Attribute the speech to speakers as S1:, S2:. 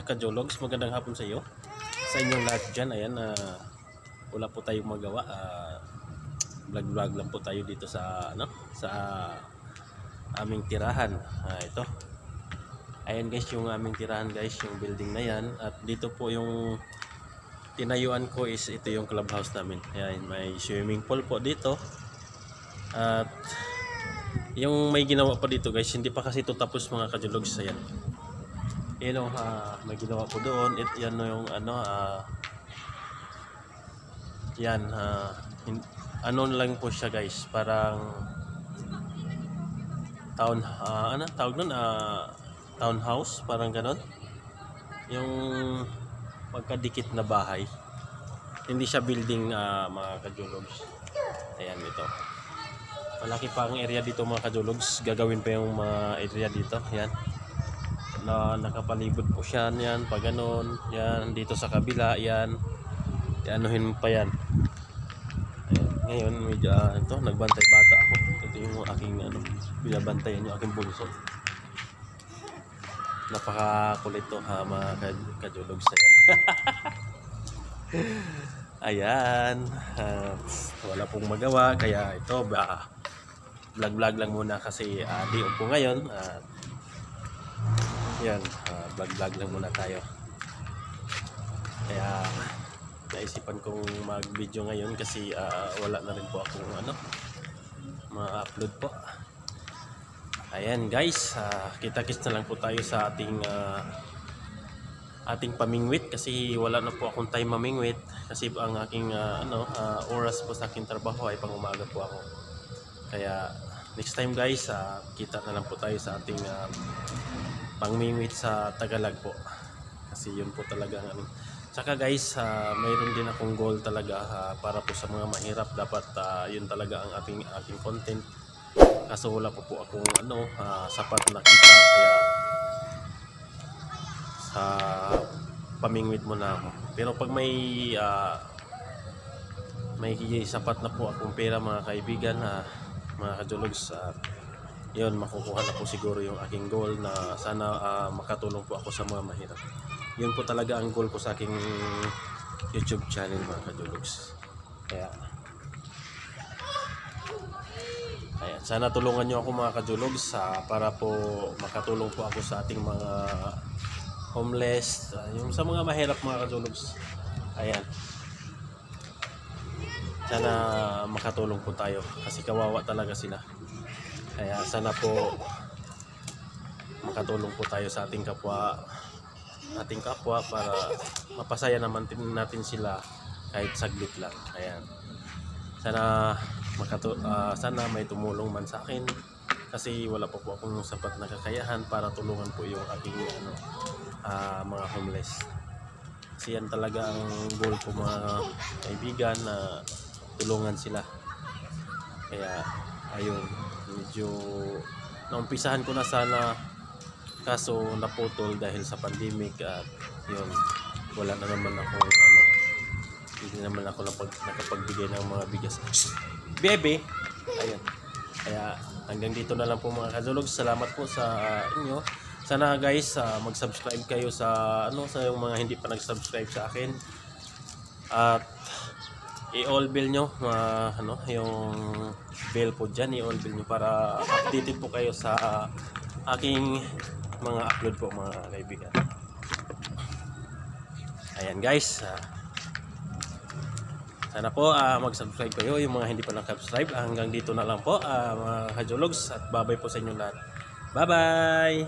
S1: Kajologs, magandang hapon sa iyo. Sa inyong lahat dyan, ayan, ah, wala po tayong magawa. ah, vlog-vlog lang po tayo dito sa, ano, sa aming tirahan. Ah, ito. Ayan guys, yung aming tirahan guys, yung building na yan. At dito po yung tinayuan ko is ito yung clubhouse namin. Ayan, may swimming pool po dito. At yung may ginawa pa dito guys, hindi pa kasi ito tapos mga kajologs. Ayan. Yan o, ah, may ginawa po doon. It, yan o yung ano, ah, yan, ah, hin- ano lang po siya guys, parang town, ah, ano, tawag nun, ah, townhouse, parang ganon. Yung magkadikit na bahay. Hindi siya building, ah, mga kajologs. Ayan, ito. Malaki pa ang area dito mga kajologs. Gagawin pa yung mga area dito. Yan na nakapalibot po siya yan pag ganon yan dito sa kabila yan. Anuhin pa yan. Ayan. ngayon medyo ah, ito nagbantay bata ako. Ito yung aking ano binabantayan yung aking bunso. Napakakulit to ha mga ka- kajulog sa yan. Ayan ah, wala pong magawa kaya ito ba vlog vlog lang muna kasi uh, di po ngayon at yan, uh, vlog-vlog lang muna tayo. Kaya naisipan kong mag-video ngayon kasi ah, wala na rin po akong ano, ma-upload po. Ayan guys, ah, kita-kits na lang po tayo sa ating ah, ating pamingwit kasi wala na po akong time mamingwit kasi ang aking ah, ano ah, oras po sa aking trabaho ay pang umaga po ako. Kaya next time guys, ah, kita na lang po tayo sa ating ah, pangmingwit sa Tagalog po. Kasi yun po talaga ang ano. Tsaka guys, ah, mayroon din akong goal talaga ah, para po sa mga mahirap. Dapat ah, yun talaga ang ating ating content. Kaso wala po po akong ano, ah, sapat na kita. Kaya sa pamingwit mo na ako. Pero pag may ah, may sapat na po akong pera mga kaibigan, ah, mga kajologs, ah, yun makukuha na po siguro yung aking goal na sana ah, makatulong po ako sa mga mahirap. Yun po talaga ang goal ko sa aking youtube channel mga kajulugs kaya ayan, sana tulungan nyo ako mga kajulugs ah, para po makatulong po ako sa ating mga homeless ah, yung sa mga mahirap mga kajulugs ayan. Sana makatulong po tayo kasi kawawa talaga sila kaya sana po makatulong po tayo sa ating kapwa ating kapwa para mapasaya naman tin- natin sila kahit saglit lang. Ayan. Sana makatu ah, sana may tumulong man sa akin kasi wala pa po akong sapat na kakayahan para tulungan po yung aking ano ah, mga homeless. Kasi yan talaga ang goal ko mga kaibigan na tulungan sila. Kaya ayun, medyo naumpisahan ko na sana kaso naputol dahil sa pandemic at yun, wala na naman ako ano, hindi naman ako napag, nakapagbigay ng mga bigas. Bebe! Ayan. Kaya hanggang dito na lang po mga kazulog. Salamat po sa ah, inyo. Sana guys, ah, mag-subscribe kayo sa ano sa yung mga hindi pa nag-subscribe sa akin. At i-all bill nyo ma, ano, yung bill po dyan i-all bill nyo para updated po kayo sa aking mga upload po mga kaibigan. Ayan guys. Ah, sana po ah, mag-subscribe kayo yung mga hindi pa nakasubscribe hanggang dito na lang po ah, mga kajologs. At babay po sa inyo lahat. Bye bye